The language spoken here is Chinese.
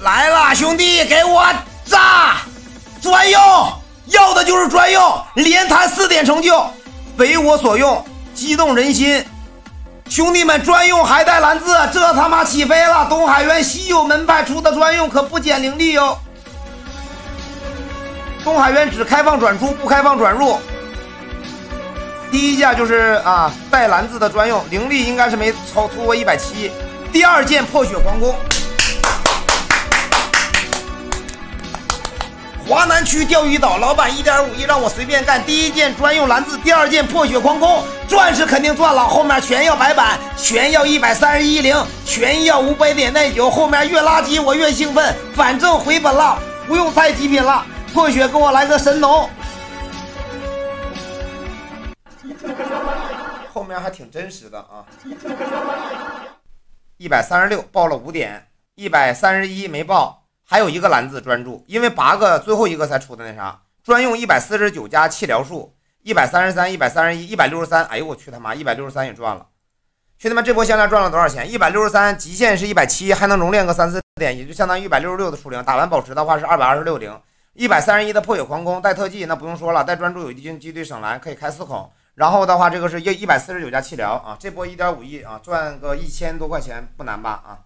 来了，兄弟，给我炸！专用，要的就是专用，连弹四点成就，为我所用，激动人心。兄弟们，专用还带蓝字，这他妈起飞了！东海渊稀有门派出的专用可不减灵力哟。东海渊只开放转出，不开放转入。第一件就是啊，带蓝字的专用，灵力应该是没超突过一百七。第二件破血皇宫。华南区钓鱼岛老板一点五亿让我随便干。第一件专用蓝字，第二件破血狂攻，赚是肯定赚了，后面全要白板，全要一百三十一零，全要五百点耐久。后面越垃圾我越兴奋，反正回本了，不用太极品了。破血给我来个神农，后面还挺真实的啊。一百三十六报了五点，一百三十一没报。还有一个蓝字专注，因为八个最后一个才出的那啥专用一百四十九加气疗术一百三十三一百三十一一百六十三，哎呦我去他妈一百六十三也赚了，兄弟们这波项链赚了多少钱？一百六十三极限是一百七，还能熔炼个三四点，也就相当于一百六十六的出灵。打完宝石的话是二百二十六零，一百三十一的破血狂攻带特技那不用说了，带专注有一定几率省蓝可以开四孔。然后的话这个是一一百四十九加气疗啊，这波一点五亿啊赚个一千多块钱不难吧啊？